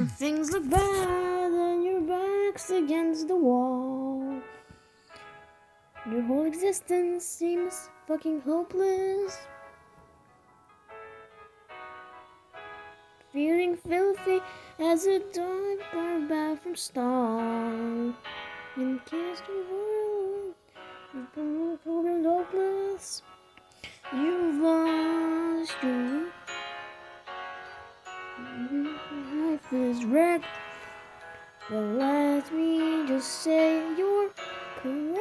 Some things look bad and your back's against the wall. Your whole existence seems fucking hopeless. Feeling filthy as a dog got back from stall. Life is wrecked. But let me just say you're correct.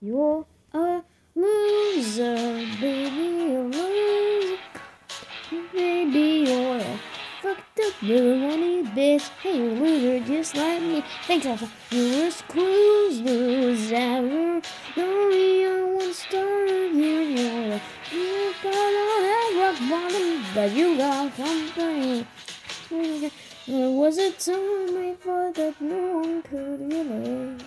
You're a loser, baby, a loser. Maybe you're a fucked up little money bitch. Hey, you loser, just like me. Thanks, Alpha. You're close as ever. Only on one star. You're a bottom, but you got something. There was a time I thought that no one could relate.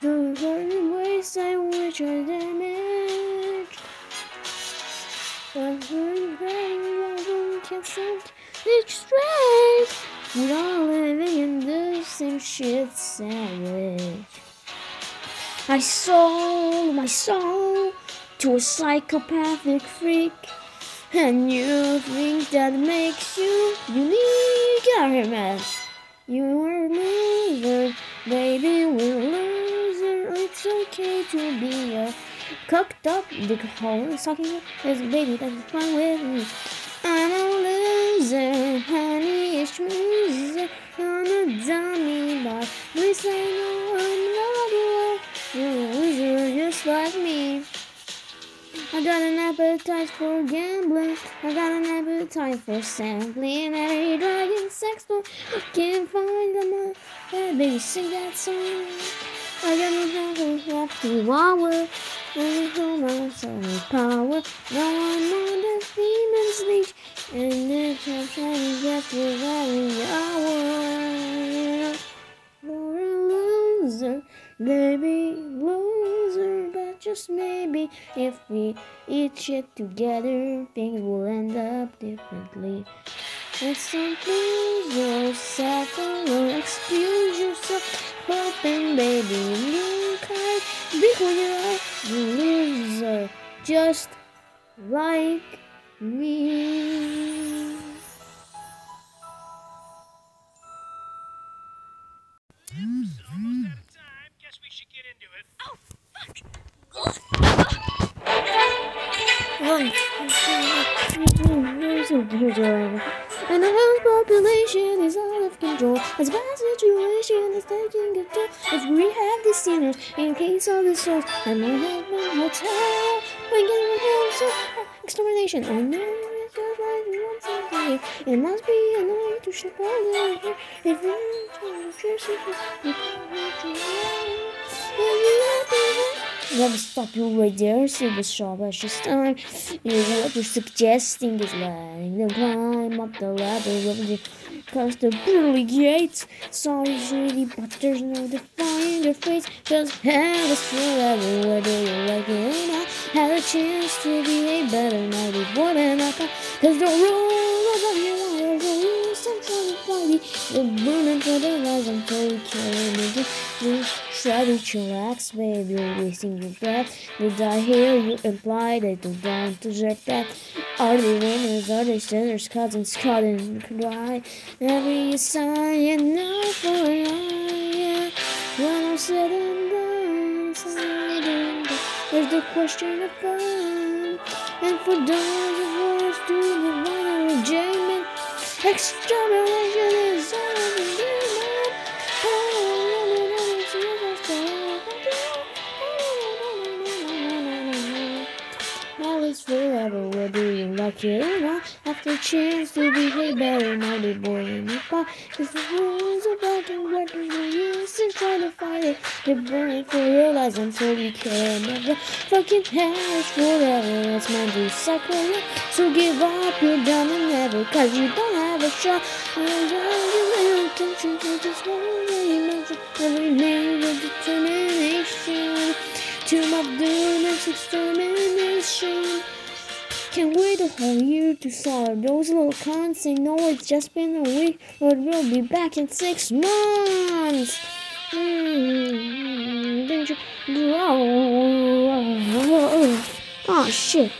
The very ways I wish I damaged. But I'm very can't set it straight. We're all living in the same shit sandwich. I sold my soul to a psychopathic freak. And you think that makes you unique? I man. You're a loser, baby, we're loser. It's okay to be a cooked up big hole sucking this baby that's fine with me. I'm a loser, honey, it's loser. I'm a dummy, but please say no, I got an appetite for gambling. I got an appetite for sampling every dragon sex toy. Can't find them all. Yeah, baby, sing that song. I got no trouble left to hour. Only for my soul power. Now I'm on the demon's leash. And the top shining just without an hour. You're a loser, baby, just maybe if we eat shit together, things will end up differently. Let's lose yourself or excuse yourself. Hoping, baby, look hard before you are a loser, just like me. And the house population is out of control. As bad situation is taking a toll. Let's rehab these sinners in case of the souls. And we have no hotel. We get home so extermination. I know it's just like you want something. It must be a annoying to ship all the here. If you're to trace it, you can't reach your let me stop you right there, Silver just time. You know what you're suggesting is letting them climb up the ladder of the across the pearly gates. Sorry, sweetie, but there's no defying their fates. Just have us forever, whether you like it or not. Have a chance to be a better night before than I thought. Cause the rules of your water, the rules I'm find it. They're burning for the we can't make it. Just try to chillax, babe. You're wasting your breath. Did I hear you imply that you don't deserve that? Are they winners? Are they sinners? Cousins cut and cry. Every sign you know for lie. When I'm and done, there's the question of fun. And for those of us to the one of rejection, extermination is It's forever, whether you like not. After chance to behave better, now boy in the pot. Cause the rules are black and white and the use and try to fight it. They're burning for your lives until you can never fucking have forever. It's meant to suck. So give up, you're done and never, cause you don't have a shot. And you attention to just one dimension. Every man with determination. To my doom and extermination. Can't wait a whole year to solve Those little cons say no, it's just been a week, but we'll be back in six months. Hmm, oh shit.